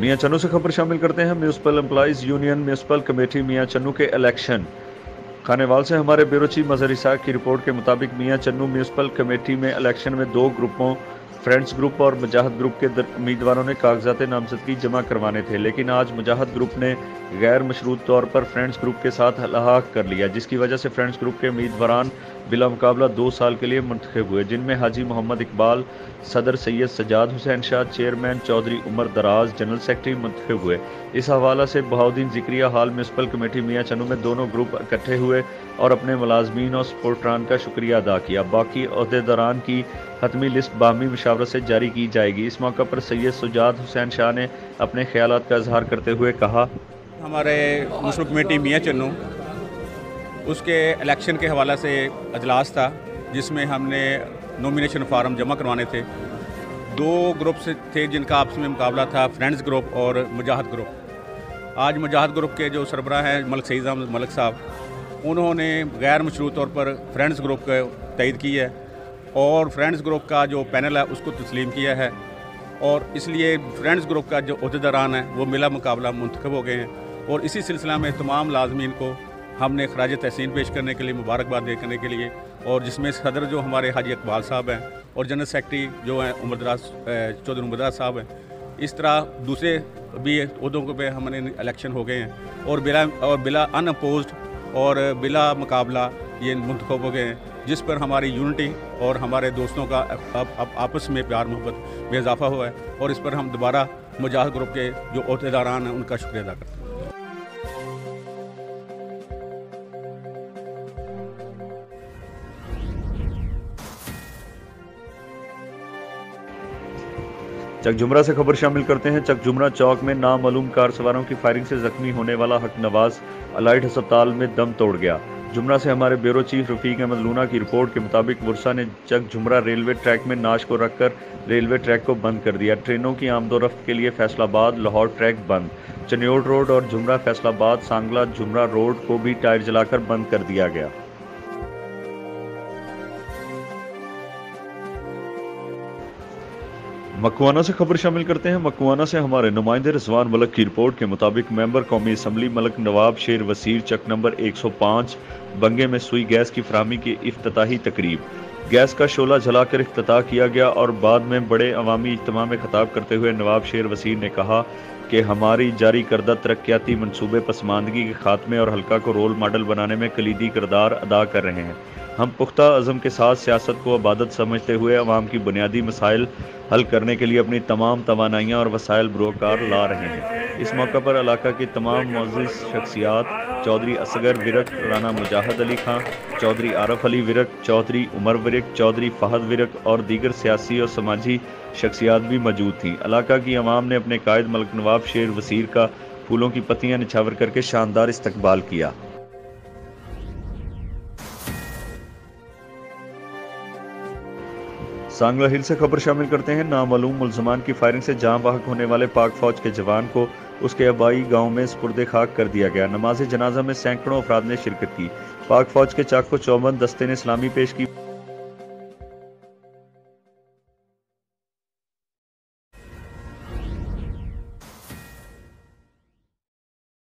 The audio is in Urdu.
میاں چنو سے خبر شامل کرتے ہیں، municipal employees union, municipal committee Mian Channu کے الیکشن۔ خانیوال سے ہمارے بیورو چیف مظہر اسحاق کی رپورٹ کے مطابق میاں چنو میونسپل کمیٹی میں الیکشن میں دو گروپوں، فرینڈز گروپ اور مجاہد گروپ کے امیدواروں نے کاغذات نامزدگی جمع کروانے تھے، لیکن آج مجاہد گروپ نے غیر مشروط طور پر فرینڈز گروپ کے ساتھ الحاق کر لیا، جس کی وجہ سے فرینڈز گروپ کے امیدواران بلا مقابلہ دو سال کے لیے منتخب ہوئے، جن میں حاجی محمد اقبال، صدر Syed Sajjad Hussain Shah, chairman Chaudhry Umar Daraz, general secretary منتخب ہوئے۔ اس حوالہ سے بہاؤدین ذکریہ حال میونسپل کمیٹی میاں چنو میں دونوں گروپ اکٹھے ہوئے اور اپنے ملازمین اور سپورٹران کا شکریہ ادا کیا۔ باقی عہدیداران کی حتمی لسٹ باہمی مشاورت سے جاری کی جائے گی۔ اس موقع پر سید سجاد حسین شاہ نے اپنے خیالات کا اظہار کرتے ہوئے کہا ہمارے مسلم کمیٹی میاں چنو اس کے الیکشن کے حوالہ سے اجلاس تھا، جس میں ہم نے نومینیشن فارم جمع کروانے تھے۔ دو گروپس تھے جن کا آپس میں مقابلہ تھا فرینڈز گروپ اور مجاہد گروپ آج مجاہد گروپ کے جو سربراہ ہیں، ملک سعید احمد، ملک صاحب، انہوں نے غیر مشروط طور پر فرینڈز گروپ کا تعید کی ہے اور فرینڈز گروپ کا جو پینل ہے، اس کو تسلیم کیا ہے۔ اور اس لیے فرینڈز گروپ کا جو عہدیداران ہیں، وہ ملا مقابلہ منتخب ہو گئے ہیں۔ اور اسی سلسلہ میں تمام لازمین کو ہم نے خراج تحسین پیش کرنے کے لیے، مبارکباد دے کرنے کے لیے، اور جس میں صدر جو ہمارے حاجی اقبال صاحب ہیں، اور جنرل سیکٹری جو ہیں، عمر دراز چودھری عمر دراز صاحب ہیں، اس طرح دوسرے بھی عہدوں پہ ہم نے الیکشن ہو گئے ہیں، اور بلا اور بلا ان اپوزڈ اور بلا مقابلہ یہ منتخب ہو گئے ہیں، جس پر ہماری یونٹی اور ہمارے دوستوں کا آپس میں پیار محبت میں اضافہ ہوا ہے، اور اس پر ہم دوبارہ مجاہد گروپ کے جو عہدیداران ہیں، ان کا شکریہ ادا کرتے ہیں۔ چک جمرہ سے خبر شامل کرتے ہیں، چک جمرہ چوک میں نامعلوم کار سواروں کی فائرنگ سے زخمی ہونے والا حق نواز الائٹ ہسپتال میں دم توڑ گیا۔ جمرہ سے ہمارے بیورو چیف رفیق احمد لونا کی رپورٹ کے مطابق ورسا نے چک جمرہ ریلوے ٹریک میں ناش کو رکھ کر ریلوے ٹریک کو بند کر دیا۔ ٹرینوں کی آمد و رفت کے لیے فیصل آباد، لاہور ٹریک بند۔ چنیوڑ روڈ اور جمرہ فیصل آباد، سانگلہ جمرہ روڈ کو بھی ٹائر جلا کر بند کر دیا گیا۔ مکوانا سے خبر شامل کرتے ہیں۔ مکوانا سے ہمارے نمائندے رضوان ملک کی رپورٹ کے مطابق ممبر قومی اسمبلی ملک نواب شیر وسیر چک نمبر 105 بنگے میں سوئی گیس کی فراہمی کی افتتاحی تقریب۔ گیس کا شولہ جلا کر افتتاح کیا گیا اور بعد میں بڑے عوامی اجتماع میں خطاب کرتے ہوئے نواب شیر وسیر نے کہا کہ ہماری جاری کردہ ترقیاتی منصوبے پسماندگی کے خاتمے اور حلقہ کو رول ماڈل بنانے میں کلیدی کردار ادا کر رہے ہیں۔ ہم پختہ عزم کے ساتھ سیاست کو عبادت سمجھتے ہوئے عوام کی بنیادی مسائل حل کرنے کے لیے اپنی تمام توانائیاں اور وسائل بروکار لا رہے ہیں۔ اس موقع پر علاقہ کی تمام معزز شخصیات، چودھری اصغر ورک رانا مجاہد علی خان، چودھری عارف علی ورک چودھری عمر ورک چودھری فہد ورک اور دیگر سیاسی اور سماجی شخصیات بھی موجود تھیں۔ علاقہ کی عوام نے اپنے قائد ملک نواب شیر وسیر کا پھولوں کی پتیاں نچھاور کر کے شاندار استقبال کیا۔ سانگلہ ہل سے خبر شامل کرتے ہیں۔ نامعلوم ملزمان کی فائرنگ سے جاں بحق ہونے والے پاک فوج کے جوان کو اس کے ابائی گاؤں میں سپرد خاک کر دیا گیا۔ نماز جنازہ میں سینکڑوں افراد نے شرکت کی۔ پاک فوج کے چاک کو چوبند دستے نے اسلامی پیش کی۔